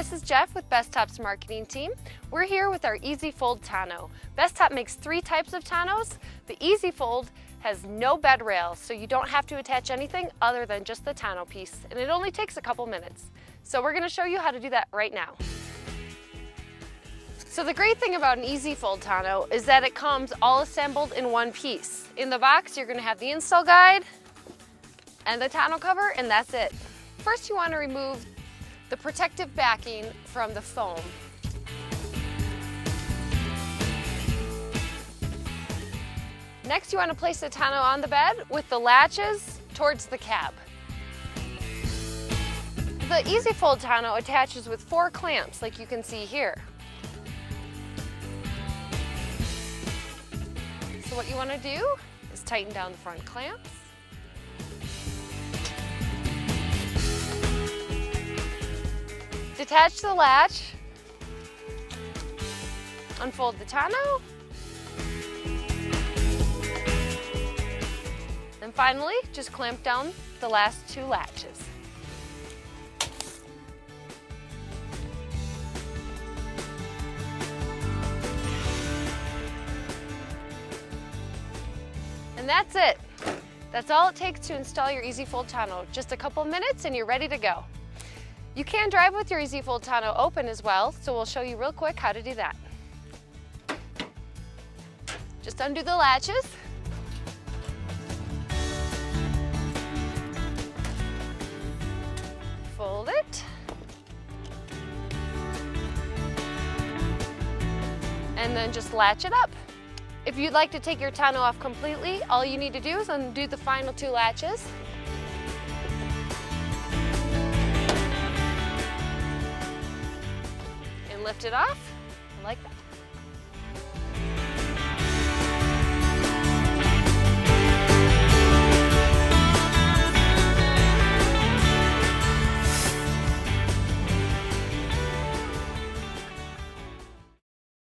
is Jeff with Bestop's marketing team. We're here with our EZ Fold tonneau. Best Top makes three types of tonneaus. The EZ Fold has no bed rails, so you don't have to attach anything other than just the tonneau piece, and it only takes a couple minutes. So we're gonna show you how to do that right now. So the great thing about an EZ Fold tonneau is that it comes all assembled in one piece. In the box, you're gonna have the install guide and the tonneau cover, and that's it. First, you wanna remove the protective backing from the foam. Next, you want to place the tonneau on the bed with the latches towards the cab. The EZ Fold tonneau attaches with four clamps like you can see here. So what you want to do is tighten down the front clamps. Detach the latch, unfold the tonneau, and finally just clamp down the last two latches. And that's it. That's all it takes to install your EZ Fold tonneau. Just a couple minutes and you're ready to go. You can drive with your EZ Fold tonneau open as well, so we'll show you real quick how to do that. Just undo the latches. Fold it. And then just latch it up. If you'd like to take your tonneau off completely, all you need to do is undo the final two latches. Lift it off like that.